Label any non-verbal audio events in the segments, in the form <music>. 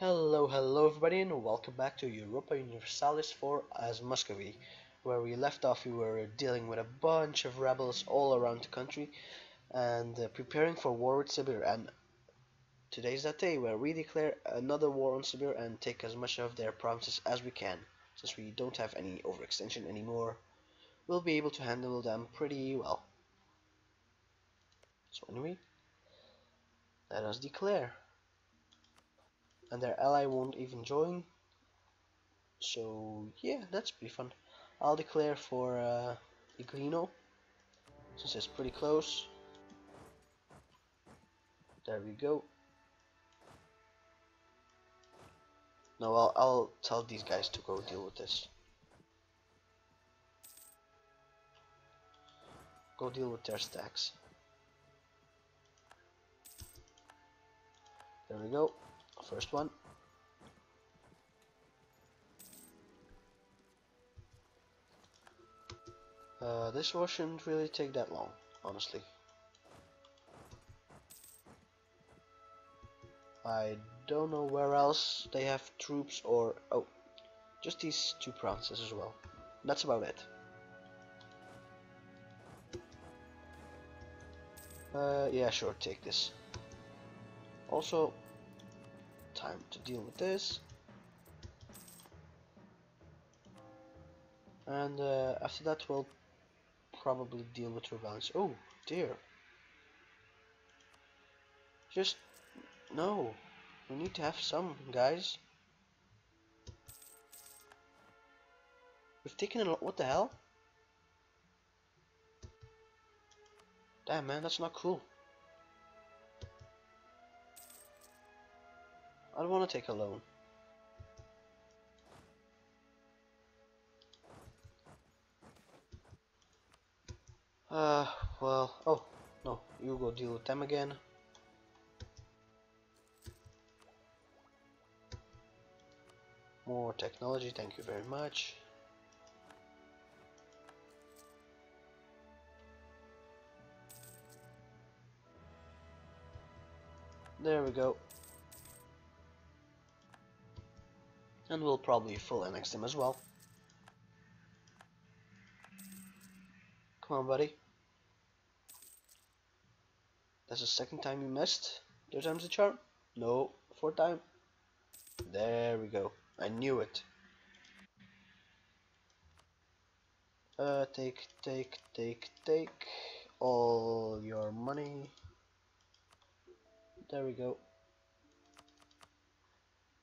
Hello, hello everybody and welcome back to Europa Universalis 4 as Muscovy. Where we left off we were dealing with a bunch of rebels all around the country and uh, preparing for war with Sibir and today's that day where we declare another war on Sibir and take as much of their provinces as we can. Since we don't have any overextension anymore, we'll be able to handle them pretty well. So anyway, let us declare and their ally won't even join. So yeah, that's pretty fun. I'll declare for uh, Iglino since it's pretty close. There we go. No, I'll, I'll tell these guys to go deal with this. Go deal with their stacks. There we go. First one. Uh, this war shouldn't really take that long, honestly. I don't know where else they have troops or... Oh, just these two provinces as well. That's about it. Uh, yeah, sure, take this. Also, time to deal with this. And uh, after that we'll probably deal with rebellions. Oh dear. Just no. We need to have some guys. We've taken a lot. What the hell? Damn man, that's not cool. I don't want to take a loan. Uh, well, oh, no, you go deal with them again. More technology, thank you very much. There we go. And we'll probably full annex him as well. Come on, buddy. That's the second time you missed. Third time's the charm? No, fourth time. There we go. I knew it. Uh, take, take, take, take all your money. There we go.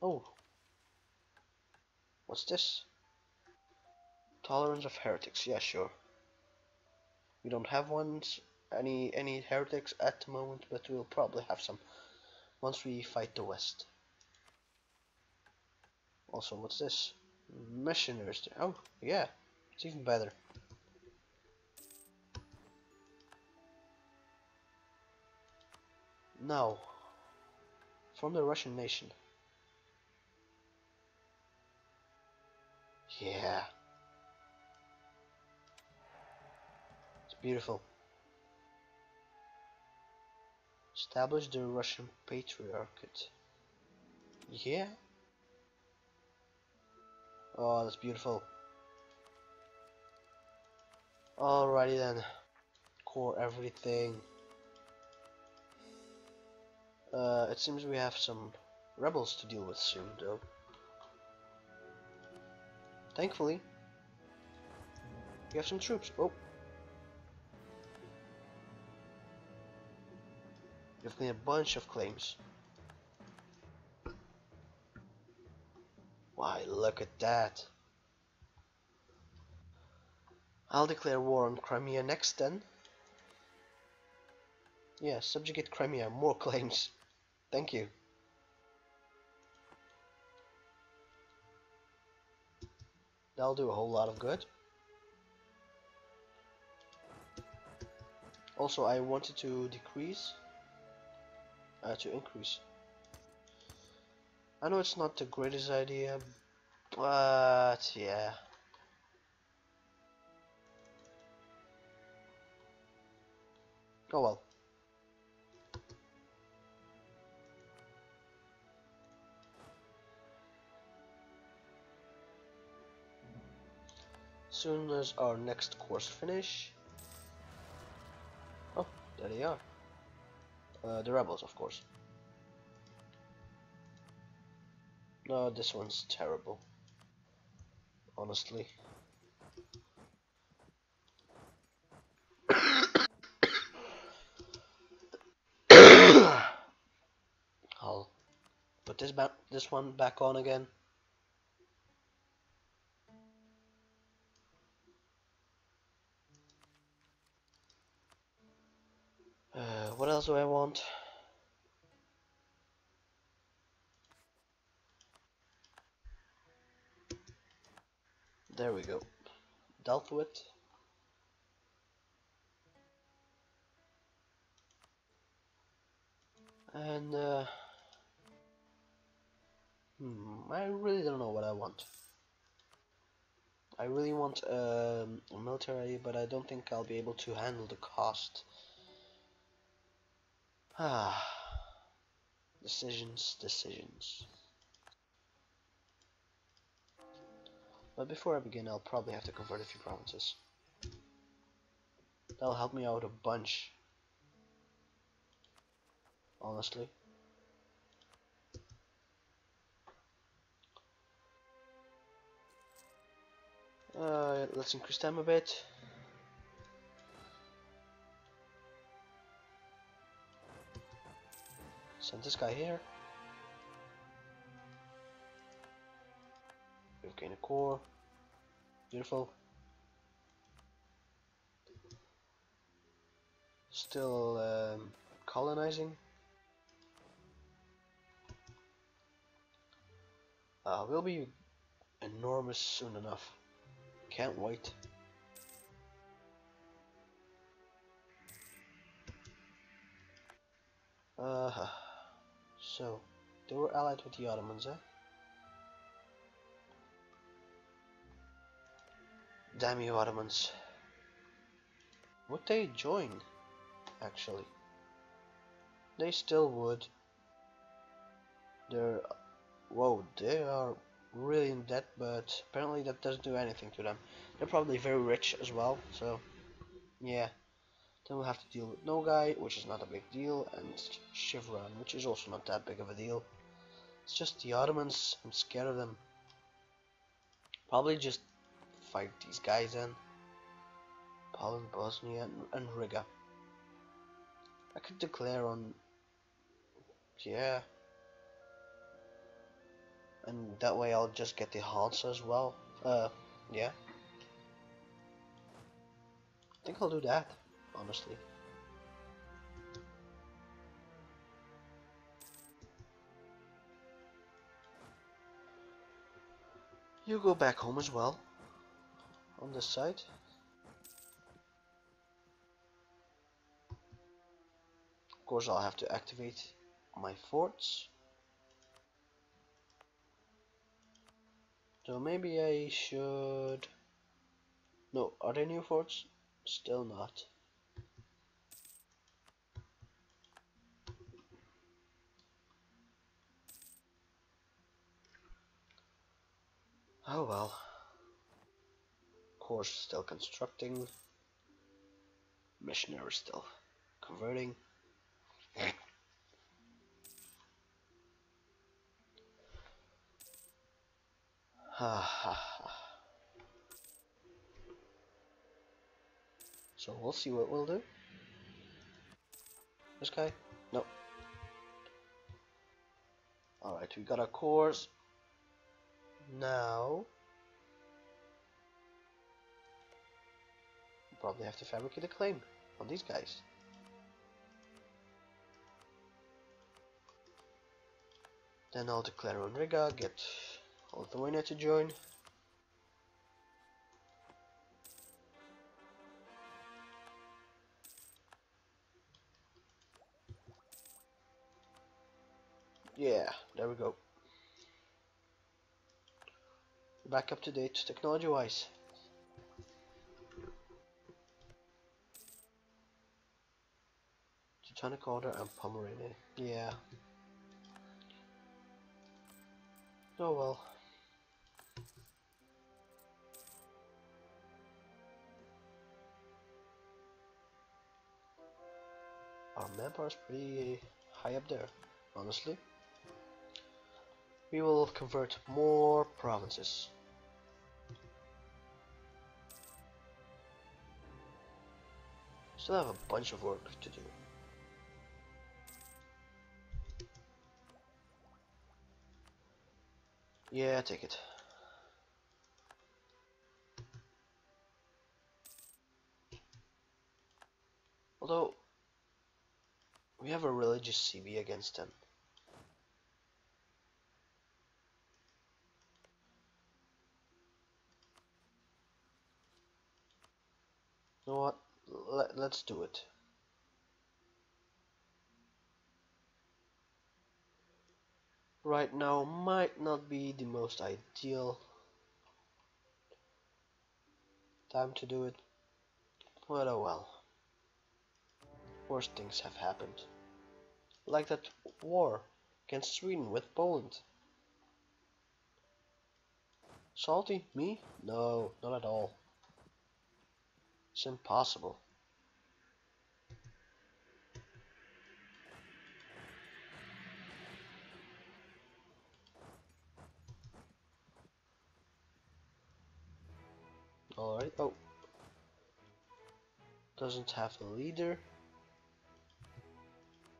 Oh, What's this? Tolerance of heretics. Yeah, sure. We don't have ones any any heretics at the moment, but we'll probably have some once we fight the West. Also, what's this? Missioners. Oh, yeah, it's even better. Now, from the Russian nation. Yeah. It's beautiful. Establish the Russian Patriarchate. Yeah. Oh, that's beautiful. Alrighty then. Core everything. Uh, it seems we have some rebels to deal with soon, though. Thankfully, We have some troops. Oh. You've got a bunch of claims. Why, look at that. I'll declare war on Crimea next then. Yeah, subjugate Crimea, more <laughs> claims. Thank you. That'll do a whole lot of good. Also, I wanted to decrease, uh, to increase. I know it's not the greatest idea, but yeah. Oh well. Soon as our next course finish. Oh, there they are. Uh, the rebels, of course. No, this one's terrible. Honestly. <coughs> I'll put this this one back on again. Else I want? There we go. Dealt with. And uh, hmm, I really don't know what I want. I really want um, a military, but I don't think I'll be able to handle the cost. Ah, <sighs> decisions, decisions. But before I begin, I'll probably have to convert a few provinces. That'll help me out a bunch. Honestly. Uh, let's increase them a bit. Send this guy here. We've gained a core. Beautiful. Still um, colonizing. Uh, we'll be enormous soon enough. Can't wait. Uh -huh. So, they were allied with the Ottomans, eh? Damn you Ottomans. Would they join, actually? They still would. They're... Whoa, they are really in debt, but apparently that doesn't do anything to them. They're probably very rich as well, so... Yeah. Then we'll have to deal with Nogai, which is not a big deal, and Shirvan, which is also not that big of a deal. It's just the Ottomans, I'm scared of them. Probably just fight these guys in. Poland, Bosnia, and, and Riga. I could declare on... Yeah. And that way I'll just get the Hansa as well. Uh, yeah. I think I'll do that honestly. You go back home as well on this side. Of course I'll have to activate my forts. So maybe I should... No, are there new forts? Still not. Oh well. Course still constructing. Missionary still converting. so we'll see what we'll do. This guy? No. Alright, we got our cores. Now, probably have to fabricate a claim on these guys. Then I'll declare on Riga, get Lithuania to join. Yeah, there we go back up to date technology wise. Teutonic Order and Pomeranian Yeah. Oh well. Our manpower's pretty high up there, honestly. We will convert more provinces. Still have a bunch of work to do. Yeah, take it. Although, we have a religious CB against them. Know what? Let, let's do it. Right now might not be the most ideal time to do it, but oh well. Worse things have happened. Like that war against Sweden with Poland. Salty? Me? No, not at all. It's impossible. Alright, oh. Doesn't have a leader.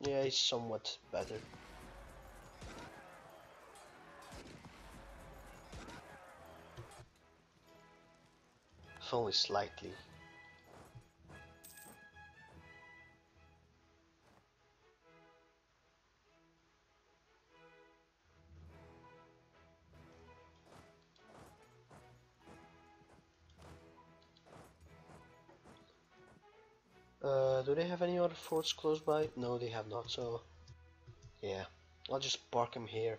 Yeah, he's somewhat better. If only slightly. Forts close by? No, they have not, so... Yeah, I'll just park them here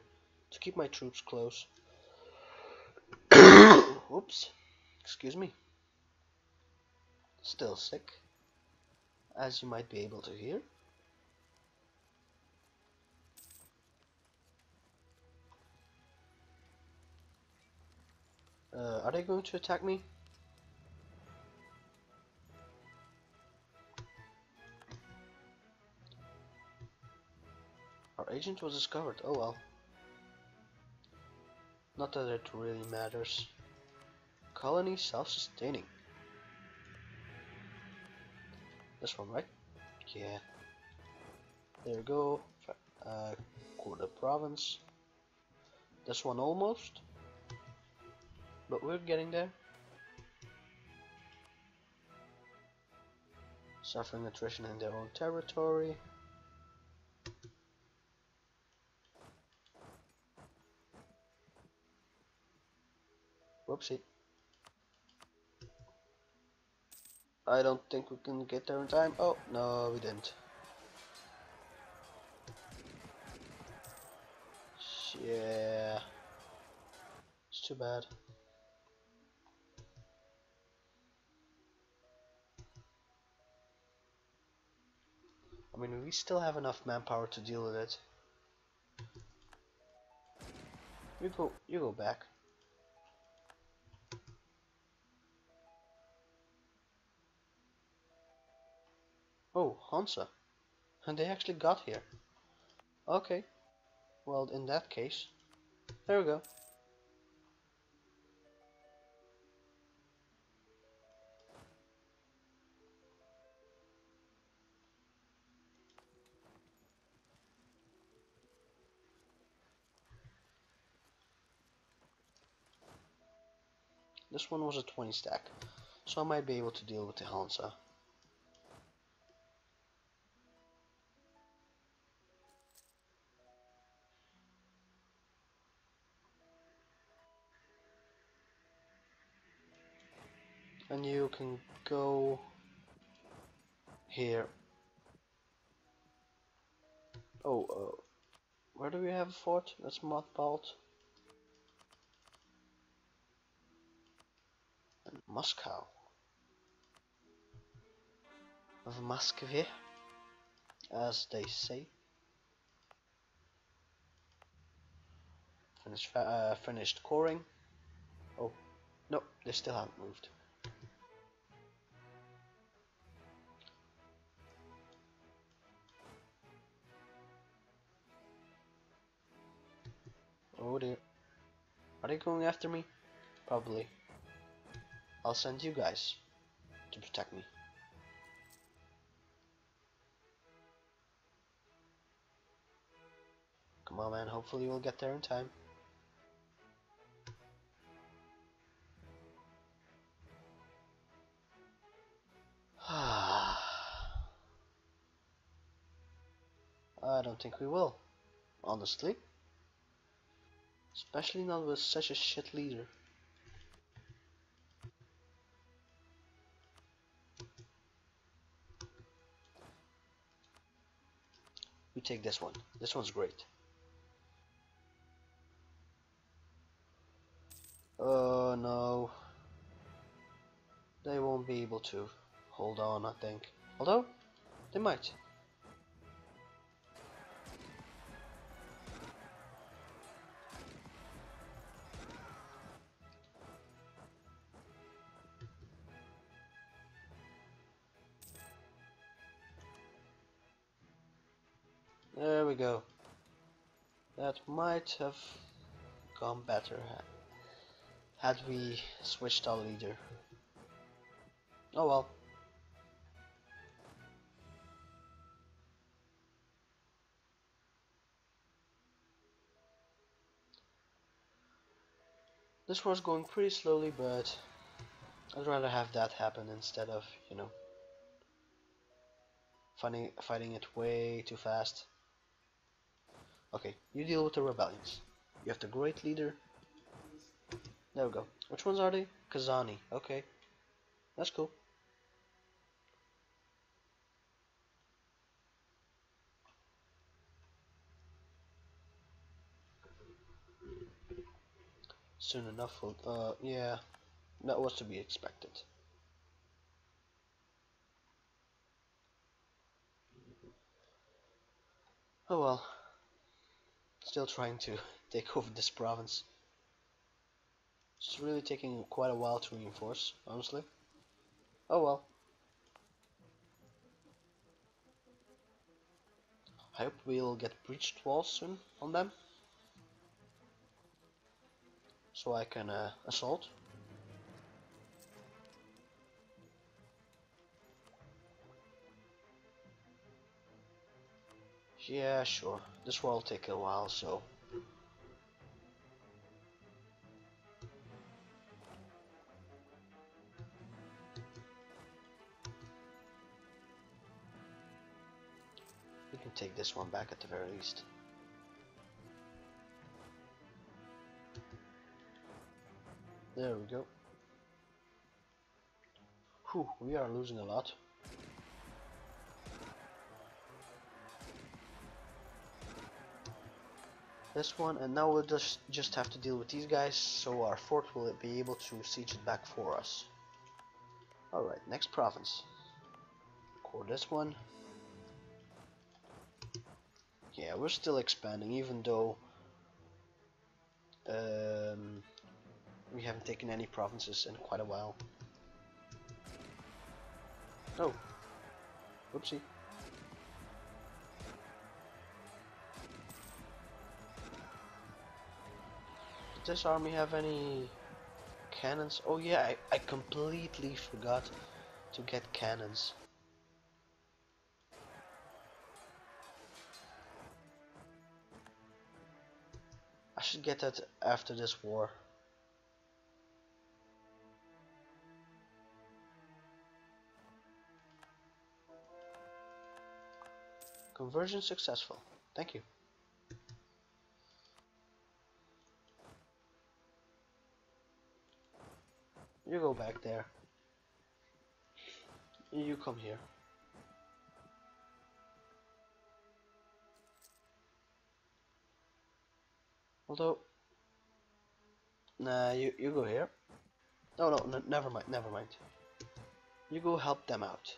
to keep my troops close. <coughs> Oops, excuse me. Still sick, as you might be able to hear. Uh, are they going to attack me? Agent was discovered. Oh well. Not that it really matters. Colony self-sustaining. This one, right? Yeah. There we go. Uh, Quarter province. This one almost. But we're getting there. Suffering attrition in their own territory. Whoopsie. I don't think we can get there in time. Oh, no, we didn't. Yeah. It's too bad. I mean, we still have enough manpower to deal with it. You go, you go back. Oh, Hansa. And they actually got here. Okay. Well, in that case, there we go. This one was a 20 stack, so I might be able to deal with the Hansa. Can go here. Oh uh, where do we have a fort? That's mothballed and Moscow. Of Muscovy as they say. Finished, uh, finished coring. Oh no they still haven't moved Oh dear. Are they going after me? Probably. I'll send you guys to protect me. Come on man, hopefully we'll get there in time. <sighs> I don't think we will, honestly. Especially not with such a shit leader. We take this one. This one's great. Oh no. They won't be able to hold on, I think. Although, they might. There we go. That might have gone better had we switched our leader. Oh well. This was going pretty slowly, but I'd rather have that happen instead of, you know, fighting, fighting it way too fast. Okay, you deal with the rebellions. You have the great leader. There we go. Which ones are they? Kazani. Okay. That's cool. Soon enough uh, yeah, that was to be expected. Oh well. Still trying to <laughs> take over this province. It's really taking quite a while to reinforce, honestly. Oh well. I hope we'll get breached walls soon on them. So I can uh, assault. Yeah, sure. This will take a while, so... We can take this one back at the very least. There we go. Whew, we are losing a lot. This one and now we'll just just have to deal with these guys so our fort will be able to siege it back for us. Alright next province. Core this one. Yeah we're still expanding even though um, we haven't taken any provinces in quite a while. Oh. Whoopsie this army have any cannons? Oh yeah, I, I completely forgot to get cannons. I should get that after this war. Conversion successful. Thank you. You go back there. You come here. Although, nah, you you go here. No, no, never mind, never mind. You go help them out.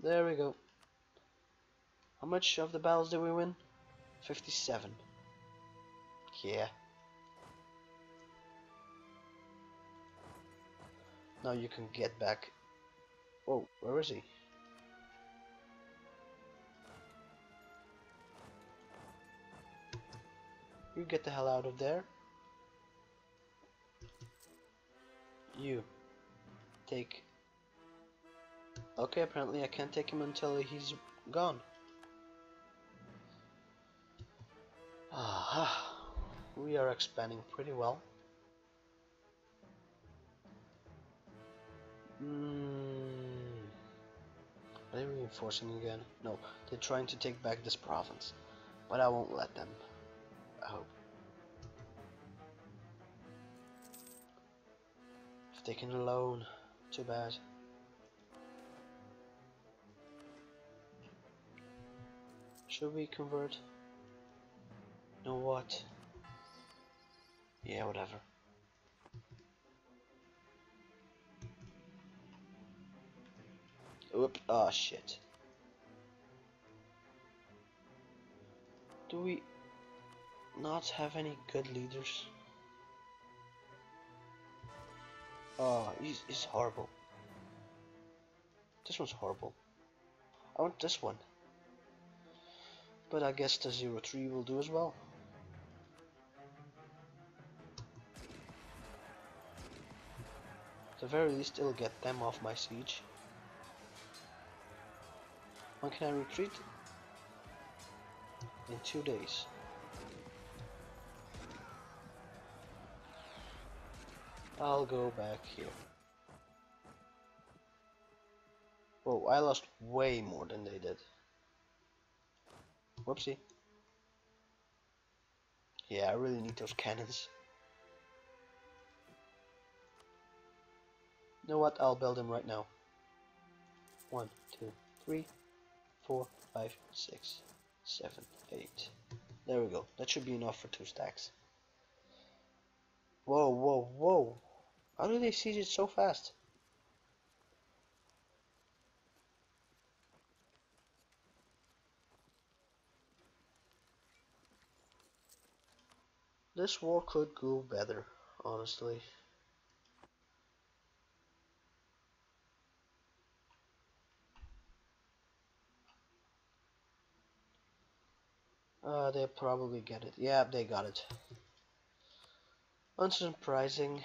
There we go. How much of the battles did we win? 57. Yeah. Now you can get back. Oh, where is he? You get the hell out of there. You take. Okay, apparently I can't take him until he's gone. Ah, we are expanding pretty well. Mm. Are they reinforcing again? No, they're trying to take back this province. But I won't let them. I hope. Can alone, too bad. Should we convert? Know what? Yeah, whatever. Oop, oh shit. Do we not have any good leaders? Oh, he's, he's horrible. This one's horrible. I want this one. But I guess the 03 will do as well. The very least, it'll get them off my siege. When can I retreat? In two days. I'll go back here. Whoa, I lost way more than they did. Whoopsie. Yeah, I really need those cannons. Know what? I'll build them right now. One, two, three, four, five, six, seven, eight. There we go. That should be enough for two stacks. Whoa, whoa, whoa. How do they siege it so fast? This war could go better, honestly. Uh, they probably get it. Yeah, they got it. Unsurprising.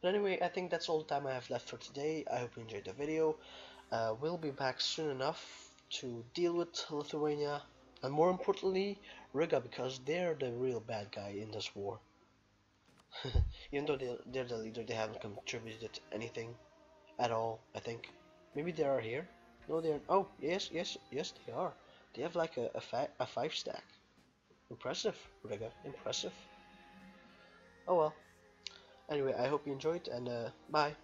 But anyway, I think that's all the time I have left for today. I hope you enjoyed the video. Uh, we'll be back soon enough to deal with Lithuania and more importantly Riga because they're the real bad guy in this war. <laughs> Even though they're, they're the leader, they haven't contributed anything at all, I think. Maybe they are here? No, they're... Oh, yes, yes, yes, they are. They have like a, a, a five stack. Impressive, Riga, impressive. Oh well. Anyway, I hope you enjoyed and uh, bye.